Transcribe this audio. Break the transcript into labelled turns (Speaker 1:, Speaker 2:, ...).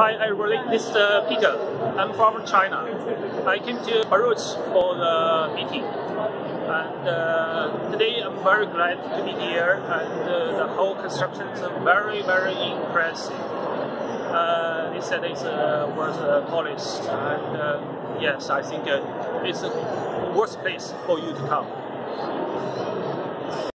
Speaker 1: Hi, everybody. This is uh, Peter. I'm from China. I came to Bharuch for the meeting. And uh, today I'm very glad to be here. And uh, the whole construction is uh, very, very impressive. Uh, they said it uh, was uh, polished. And uh, yes, I think uh, it's a worst place for you to come.